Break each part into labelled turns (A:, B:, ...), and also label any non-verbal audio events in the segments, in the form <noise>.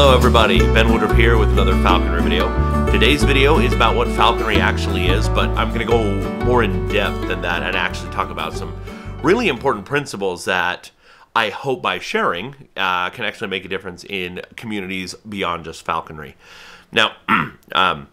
A: Hello everybody, Ben Woodruff here with another falconry video. Today's video is about what falconry actually is, but I'm going to go more in depth than that and actually talk about some really important principles that I hope by sharing uh, can actually make a difference in communities beyond just falconry. Now, <clears throat> um,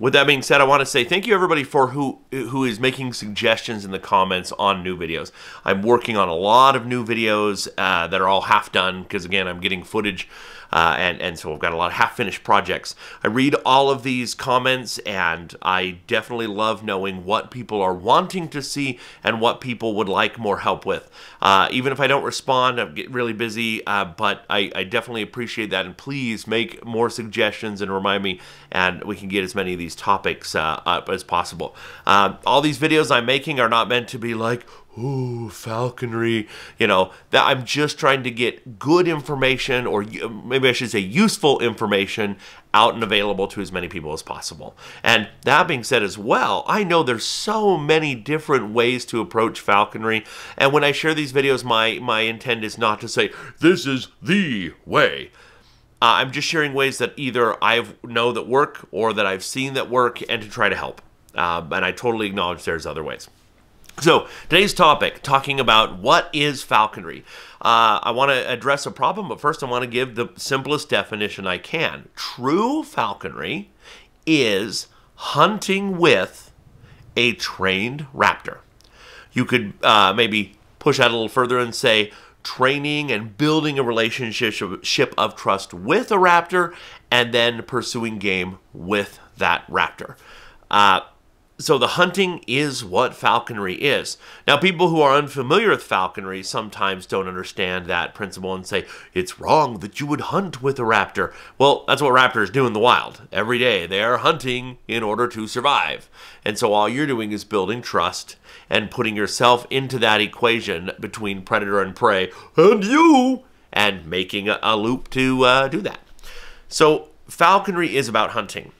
A: with that being said, I want to say thank you everybody for who who is making suggestions in the comments on new videos. I'm working on a lot of new videos uh, that are all half done because again, I'm getting footage uh, and, and so I've got a lot of half-finished projects. I read all of these comments and I definitely love knowing what people are wanting to see and what people would like more help with. Uh, even if I don't respond, I get really busy, uh, but I, I definitely appreciate that and please make more suggestions and remind me and we can get as many of these topics uh, up as possible. Uh, all these videos I'm making are not meant to be like, ooh, falconry. You know, that I'm just trying to get good information, or maybe I should say useful information, out and available to as many people as possible. And that being said, as well, I know there's so many different ways to approach falconry. And when I share these videos, my my intent is not to say this is the way. Uh, I'm just sharing ways that either I know that work or that I've seen that work, and to try to help. Uh, and I totally acknowledge there's other ways. So, today's topic, talking about what is falconry. Uh, I want to address a problem, but first I want to give the simplest definition I can. True falconry is hunting with a trained raptor. You could uh, maybe push that a little further and say training and building a relationship of trust with a raptor and then pursuing game with that raptor. Uh, so the hunting is what falconry is. Now, people who are unfamiliar with falconry sometimes don't understand that principle and say, it's wrong that you would hunt with a raptor. Well, that's what raptors do in the wild. Every day they are hunting in order to survive. And so all you're doing is building trust and putting yourself into that equation between predator and prey and you and making a, a loop to uh, do that. So falconry is about hunting.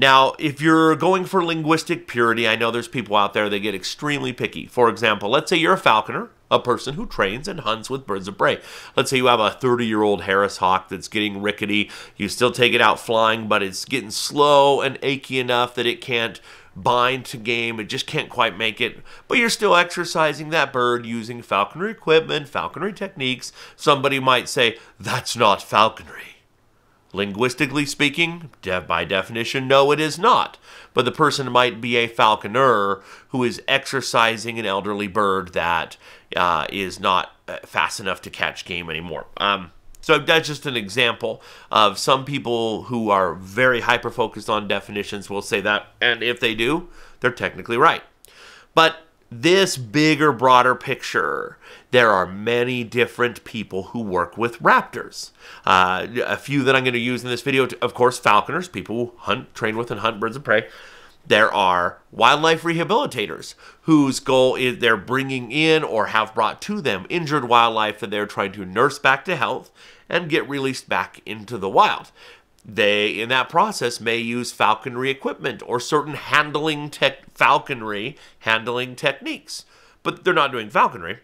A: Now, if you're going for linguistic purity, I know there's people out there that get extremely picky. For example, let's say you're a falconer, a person who trains and hunts with birds of prey. Let's say you have a 30 year old Harris hawk that's getting rickety. You still take it out flying, but it's getting slow and achy enough that it can't bind to game. It just can't quite make it. But you're still exercising that bird using falconry equipment, falconry techniques. Somebody might say, that's not falconry. Linguistically speaking, by definition, no, it is not. But the person might be a falconer who is exercising an elderly bird that uh, is not uh, fast enough to catch game anymore. Um, so that's just an example of some people who are very hyper focused on definitions will say that, and if they do, they're technically right. But this bigger, broader picture, there are many different people who work with raptors. Uh, a few that I'm going to use in this video, of course, falconers, people who hunt, train with, and hunt birds of prey. There are wildlife rehabilitators whose goal is they're bringing in or have brought to them injured wildlife that they're trying to nurse back to health and get released back into the wild. They, in that process, may use falconry equipment or certain handling tech, falconry handling techniques, but they're not doing falconry.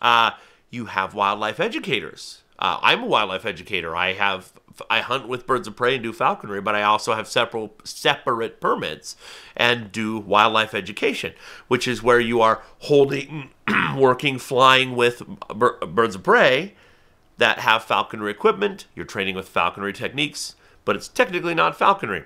A: Uh, you have wildlife educators. Uh, I'm a wildlife educator. I have I hunt with birds of prey and do falconry, but I also have several separate permits and do wildlife education, which is where you are holding, <clears throat> working, flying with birds of prey that have falconry equipment. You're training with falconry techniques but it's technically not falconry.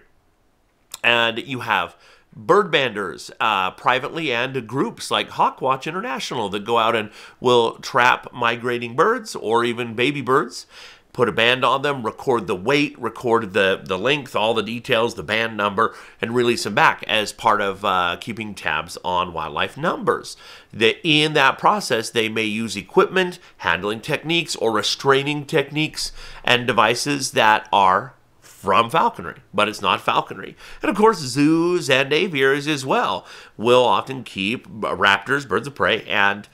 A: And you have bird banders uh, privately and groups like Hawkwatch International that go out and will trap migrating birds or even baby birds put a band on them, record the weight, record the, the length, all the details, the band number, and release them back as part of uh, keeping tabs on wildlife numbers. The, in that process, they may use equipment, handling techniques, or restraining techniques and devices that are from falconry, but it's not falconry. And of course, zoos and aviaries as well will often keep raptors, birds of prey, and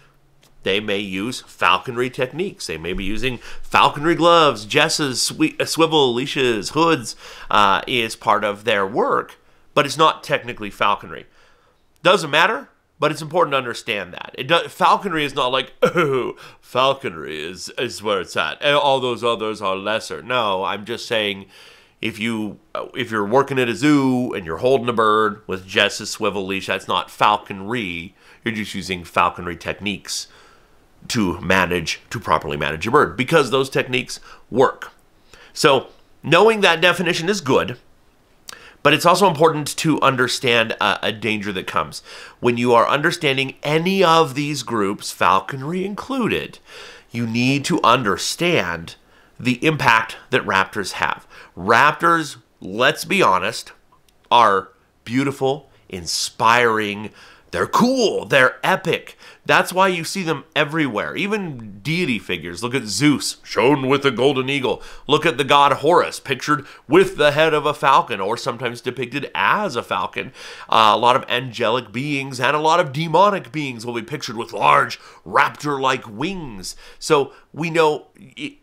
A: they may use falconry techniques. They may be using falconry gloves, jesses, swivel leashes, hoods uh, is part of their work, but it's not technically falconry. Doesn't matter. But it's important to understand that it does, falconry is not like oh, falconry is is where it's at. All those others are lesser. No, I'm just saying if you uh, if you're working at a zoo and you're holding a bird with just a swivel leash, that's not falconry. You're just using falconry techniques to manage to properly manage your bird because those techniques work. So knowing that definition is good, but it's also important to understand a, a danger that comes when you are understanding any of these groups, falconry included. You need to understand the impact that raptors have. Raptors, let's be honest, are beautiful, inspiring, they're cool, they're epic. That's why you see them everywhere. Even deity figures. Look at Zeus, shown with a golden eagle. Look at the god Horus, pictured with the head of a falcon, or sometimes depicted as a falcon. Uh, a lot of angelic beings and a lot of demonic beings will be pictured with large raptor like wings. So we know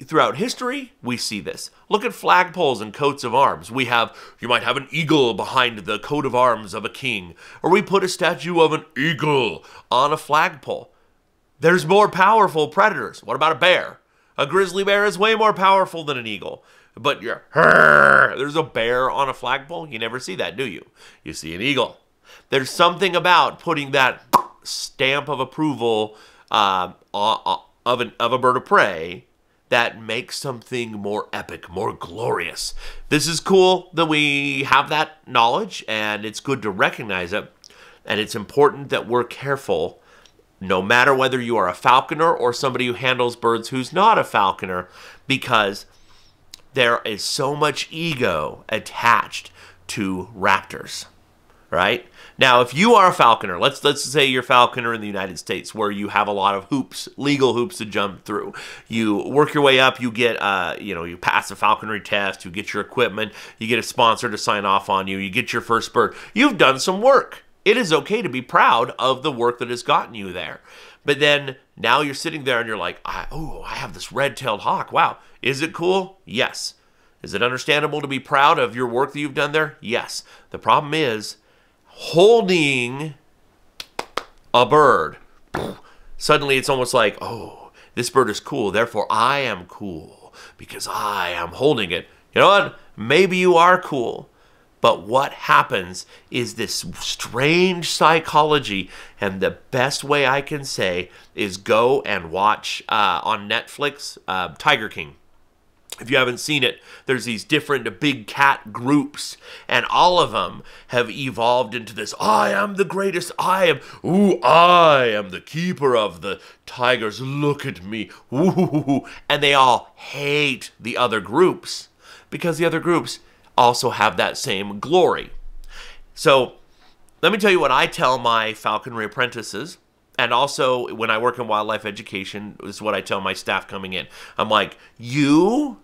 A: throughout history, we see this. Look at flagpoles and coats of arms. We have, you might have an eagle behind the coat of arms of a king, or we put a statue of an eagle on a flagpole. There's more powerful predators. What about a bear? A grizzly bear is way more powerful than an eagle. But you're, there's a bear on a flagpole. You never see that, do you? You see an eagle. There's something about putting that stamp of approval uh, of, an, of a bird of prey that makes something more epic, more glorious. This is cool that we have that knowledge, and it's good to recognize it. And it's important that we're careful, no matter whether you are a falconer or somebody who handles birds who's not a falconer, because there is so much ego attached to raptors, right? Now, if you are a falconer, let's let's say you're a falconer in the United States, where you have a lot of hoops, legal hoops to jump through. You work your way up. You get, uh, you know, you pass a falconry test. You get your equipment. You get a sponsor to sign off on you. You get your first bird. You've done some work it is okay to be proud of the work that has gotten you there. But then now you're sitting there and you're like, oh, I have this red tailed hawk. Wow. Is it cool? Yes. Is it understandable to be proud of your work that you've done there? Yes. The problem is holding a bird. Suddenly it's almost like, oh, this bird is cool. Therefore, I am cool because I am holding it. You know what? Maybe you are cool. But what happens is this strange psychology, and the best way I can say is go and watch uh, on Netflix uh, Tiger King. If you haven't seen it, there's these different big cat groups, and all of them have evolved into this I am the greatest, I am, ooh, I am the keeper of the tigers, look at me, ooh, and they all hate the other groups because the other groups also have that same glory. So let me tell you what I tell my falconry apprentices. And also, when I work in wildlife education, is what I tell my staff coming in. I'm like, you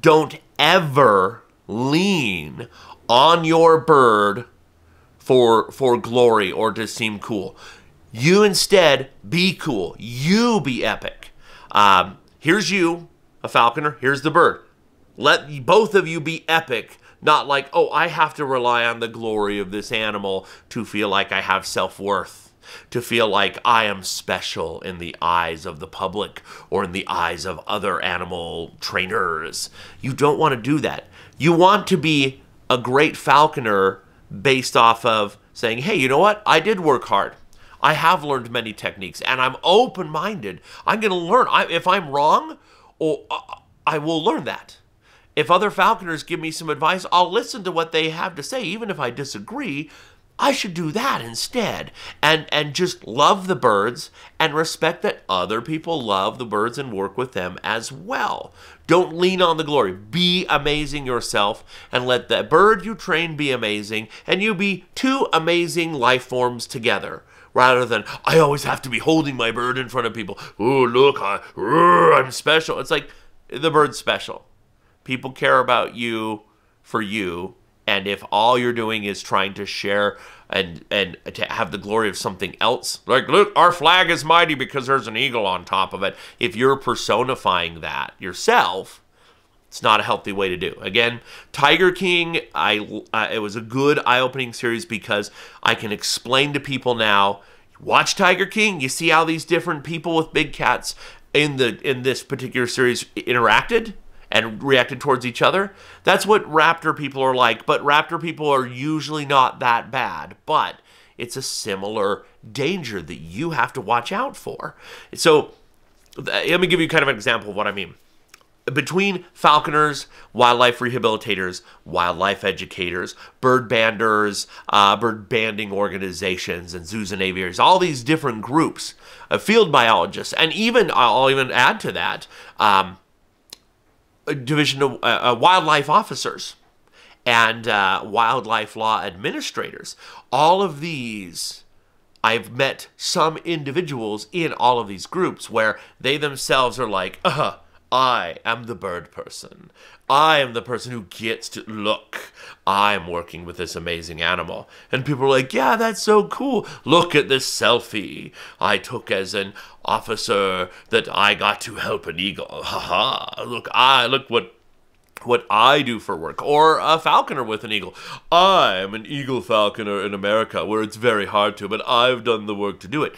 A: don't ever lean on your bird for for glory or to seem cool. You instead be cool. You be epic. Um, here's you, a falconer. Here's the bird. Let both of you be epic, not like, oh, I have to rely on the glory of this animal to feel like I have self worth, to feel like I am special in the eyes of the public or in the eyes of other animal trainers. You don't want to do that. You want to be a great falconer based off of saying, hey, you know what? I did work hard. I have learned many techniques and I'm open minded. I'm going to learn. I, if I'm wrong, or uh, I will learn that. If other falconers give me some advice, I'll listen to what they have to say, even if I disagree. I should do that instead and and just love the birds and respect that other people love the birds and work with them as well. Don't lean on the glory. Be amazing yourself and let the bird you train be amazing and you be two amazing life forms together rather than I always have to be holding my bird in front of people. Oh, look, I, I'm special. It's like the bird's special. People care about you for you. And if all you're doing is trying to share and and to have the glory of something else, like look, our flag is mighty because there's an eagle on top of it. If you're personifying that yourself, It's not a healthy way to do. Again, Tiger King, I it was a good eye-opening series because I can explain to people now. Watch Tiger King. You see how these different people with big cats in the in this particular series interacted and reacted towards each other. That's what raptor people are like, but raptor people are usually not that bad. But it's a similar danger that you have to watch out for. So let me give you kind of an example of what I mean between falconers, wildlife rehabilitators, wildlife educators, bird banders, uh, bird banding organizations, and zoos and aviaries, all these different groups of field biologists, and even I'll even add to that um, division of uh, uh, wildlife officers and uh, wildlife law administrators. All of these I've met some individuals in all of these groups where they themselves are like, uh, I am the bird person. I am the person who gets to look. I'm working with this amazing animal. And people are like, yeah, that's so cool. Look at this selfie I took as an officer that I got to help an eagle. <laughs> Ha ha. Look, I look what what I do for work, or a falconer with an eagle. I'm an eagle falconer in America, where it's very hard to, but I've done the work to do it.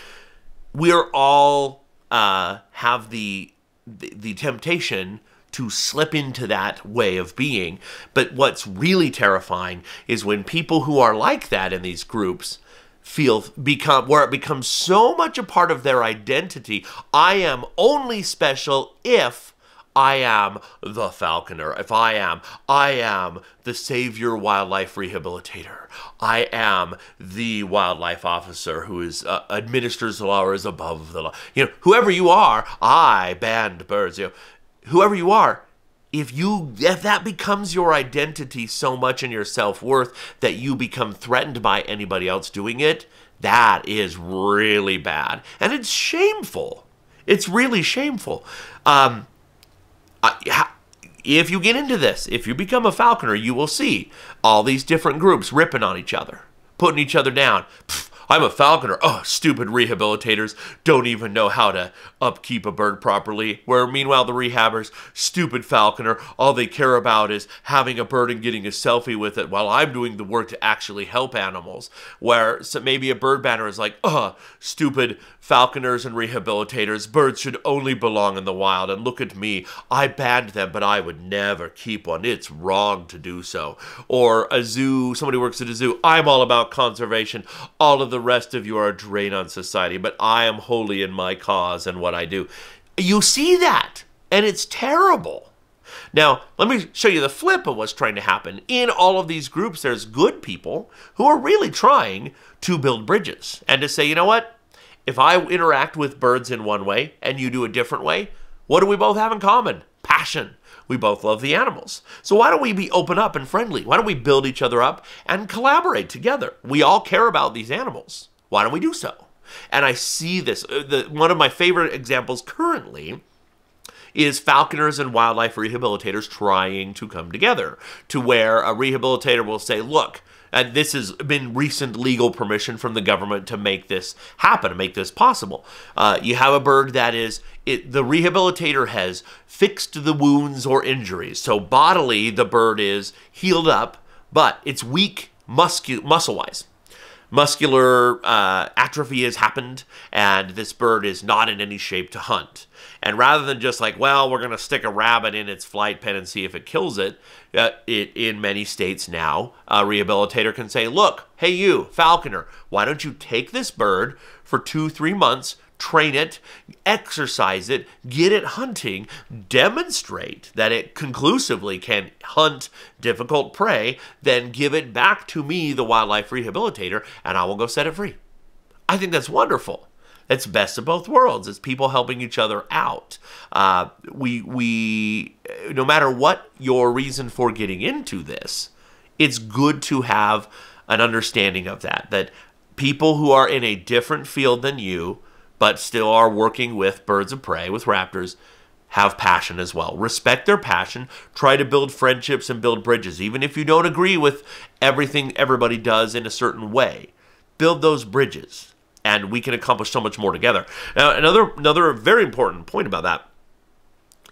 A: We are all uh, have the the, the temptation to slip into that way of being. But what's really terrifying is when people who are like that in these groups feel become where it becomes so much a part of their identity. I am only special if I am the falconer. If I am, I am the savior wildlife rehabilitator. I am the wildlife officer who is uh, administers the law or is above the law. You know, whoever you are, I band birds. You know, whoever you are, if you if that becomes your identity so much in your self-worth that you become threatened by anybody else doing it, that is really bad. And it's shameful. It's really shameful. Um, if you get into this, if you become a falconer, you will see all these different groups ripping on each other, putting each other down. Pfft, I'm a falconer. Oh, stupid rehabilitators don't even know how to upkeep a bird properly. Where meanwhile, the rehabbers, stupid falconer, all they care about is having a bird and getting a selfie with it while I'm doing the work to actually help animals. Where so maybe a bird bander is like, oh, stupid falconers and rehabilitators, birds should only belong in the wild. And look at me, I band them, but I would never keep one. It's wrong to do so. Or a zoo, somebody works at a zoo, I'm all about conservation. All of the rest of you are a drain on society, but I am holy in my cause and what I do. You see that, and it's terrible. Now, let me show you the flip of what's trying to happen. In all of these groups, there's good people who are really trying to build bridges and to say, you know what? If I interact with birds in one way and you do a different way, what do we both have in common? Passion. We both love the animals. So why don't we be open up and friendly? Why don't we build each other up and collaborate together? We all care about these animals. Why don't we do so? And I see this. Uh, the, one of my favorite examples currently is falconers and wildlife rehabilitators trying to come together to where a rehabilitator will say, look, and this has been recent legal permission from the government to make this happen, to make this possible. Uh, you have a bird that is, it, the rehabilitator has fixed the wounds or injuries. So bodily, the bird is healed up, but it's weak muscle-wise muscular uh, atrophy has happened and this bird is not in any shape to hunt. And rather than just like, well, we're going to stick a rabbit in its flight pen and see if it kills it, uh, it in many states now, a rehabilitator can say, look, hey, you, falconer, why don't you take this bird for two, three months, train it, exercise it, get it hunting, demonstrate that it conclusively can hunt difficult prey, then give it back to me, the wildlife rehabilitator, and I will go set it free. I think that's wonderful. It's best of both worlds. It's people helping each other out. Uh, we we no matter what your reason for getting into this, it's good to have an understanding of that. That people who are in a different field than you but still are working with birds of prey, with raptors, have passion as well. Respect their passion. Try to build friendships and build bridges, even if you don't agree with everything everybody does in a certain way. Build those bridges, and we can accomplish so much more together. Now, another another very important point about that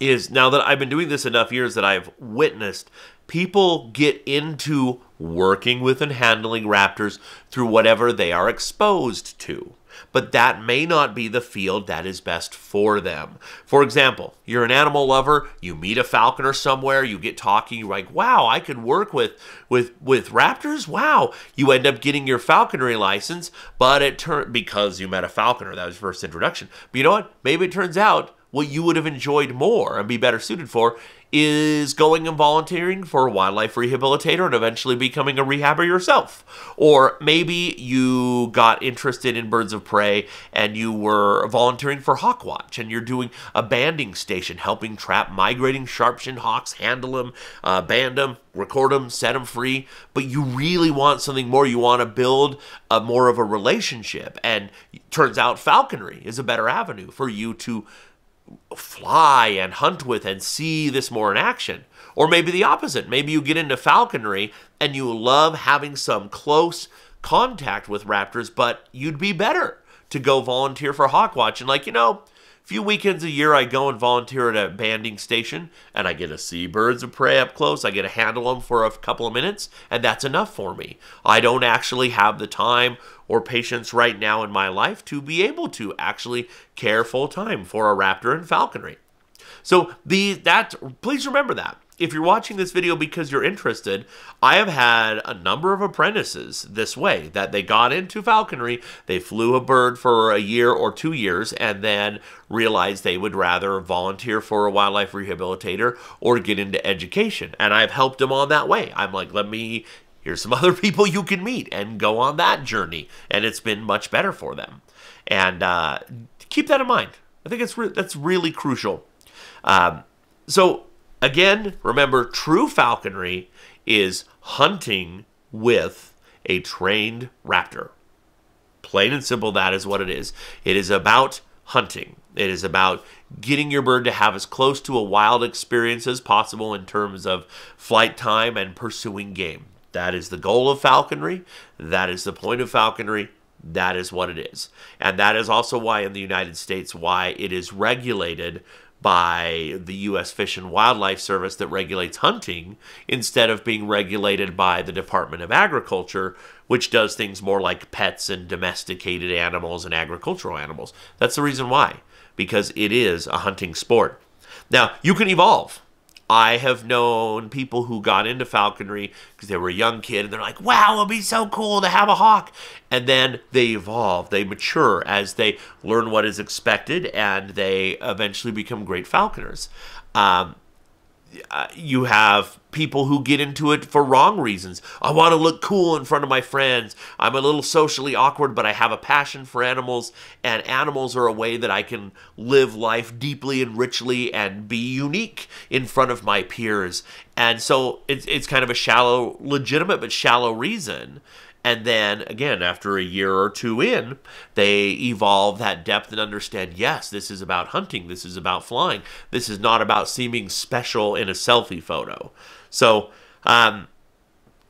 A: is now that I've been doing this enough years that I've witnessed people get into working with and handling raptors through whatever they are exposed to but that may not be the field that is best for them. For example, you're an animal lover, you meet a falconer somewhere, you get talking, you're like, wow, I could work with with with raptors. Wow. You end up getting your falconry license, but it turned because you met a falconer, that was your first introduction. But you know what? Maybe it turns out what you would have enjoyed more and be better suited for is going and volunteering for a wildlife rehabilitator and eventually becoming a rehabber yourself. Or maybe you got interested in birds of prey and you were volunteering for Hawkwatch and you're doing a banding station, helping trap migrating sharp-shinned hawks, handle them, uh, band them, record them, set them free. But you really want something more. You want to build a more of a relationship. And turns out falconry is a better avenue for you to fly and hunt with and see this more in action. Or maybe the opposite. Maybe you get into falconry and you love having some close contact with raptors, but you'd be better to go volunteer for Hawkwatch. And like, you know, few weekends a year I go and volunteer at a banding station and I get to see birds of prey up close. I get to handle them for a couple of minutes and that's enough for me. I don't actually have the time or patience right now in my life to be able to actually care full time for a raptor and falconry. So the that please remember that if you're watching this video because you're interested, I have had a number of apprentices this way that they got into falconry, they flew a bird for a year or two years, and then realized they would rather volunteer for a wildlife rehabilitator or get into education. And I've helped them on that way. I'm like, let me here's some <laughs> other people you can meet and go on that journey and it's been much better for them and uh, keep that in mind i think it's re that's really crucial um, so Again, remember, true falconry is hunting with a trained raptor. Plain and simple, that is what it is. It is about hunting. It is about getting your bird to have as close to a wild experience as possible in terms of flight time and pursuing game. That is the goal of falconry. That is the point of falconry. That is what it is. And that is also why in the United States, why it is regulated by the U.S. Fish and Wildlife Service that regulates hunting instead of being regulated by the Department of Agriculture, which does things more like pets and domesticated animals and agricultural animals. That's the reason why, because it is a hunting sport. Now, you can evolve. I have known people who got into falconry because they were a young kid and they're like, wow, it'll be so cool to have a hawk. And then they evolve, they mature as they learn what is expected and they eventually become great falconers. Um, uh, you have people who get into it for wrong reasons. I want to look cool in front of my friends. I'm a little socially awkward, but I have a passion for animals, and animals are a way that I can live life deeply and richly and be unique in front of my peers. And so it's, it's kind of a shallow, legitimate but shallow reason. And then again, after a year or two in, they evolve that depth and understand yes, this is about hunting, this is about flying, this is not about seeming special in a selfie photo. So, um,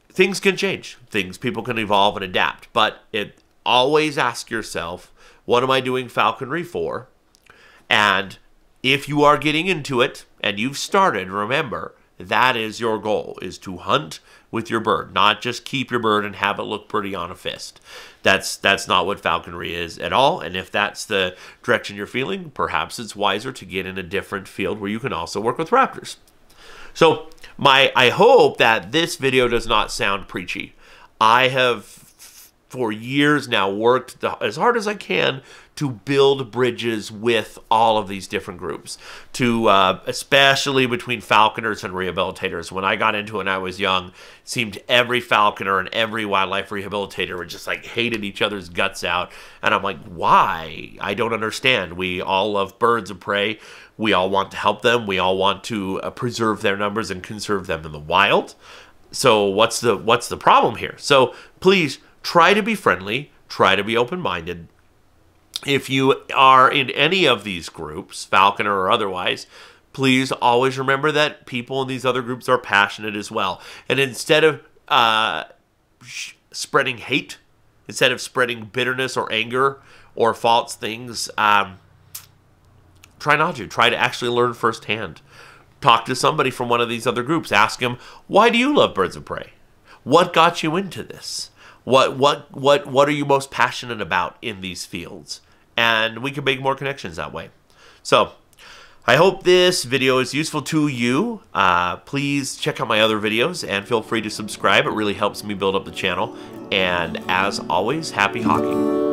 A: things can change, things, people can evolve and adapt, but it always ask yourself, what am I doing falconry for? And if you are getting into it and you've started, remember, that is your goal, is to hunt with your bird, not just keep your bird and have it look pretty on a fist. That's that's not what falconry is at all. And if that's the direction you're feeling, perhaps it's wiser to get in a different field where you can also work with raptors. So my I hope that this video does not sound preachy. I have for years now worked as hard as I can to build bridges with all of these different groups, to uh, especially between falconers and rehabilitators. When I got into it when I was young, it seemed every falconer and every wildlife rehabilitator were just like hated each other's guts out. And I'm like, why? I don't understand. We all love birds of prey. We all want to help them. We all want to uh, preserve their numbers and conserve them in the wild. So what's the what's the problem here? So please try to be friendly, try to be open-minded, if you are in any of these groups, Falconer or otherwise, please always remember that people in these other groups are passionate as well. And instead of uh, spreading hate, instead of spreading bitterness or anger or false things, um, try not to. Try to actually learn firsthand. Talk to somebody from one of these other groups. Ask them, why do you love birds of prey? What got you into this? What what what what are you most passionate about in these fields? And we can make more connections that way. So I hope this video is useful to you. Uh, please check out my other videos and feel free to subscribe. It really helps me build up the channel. And as always, happy hawking.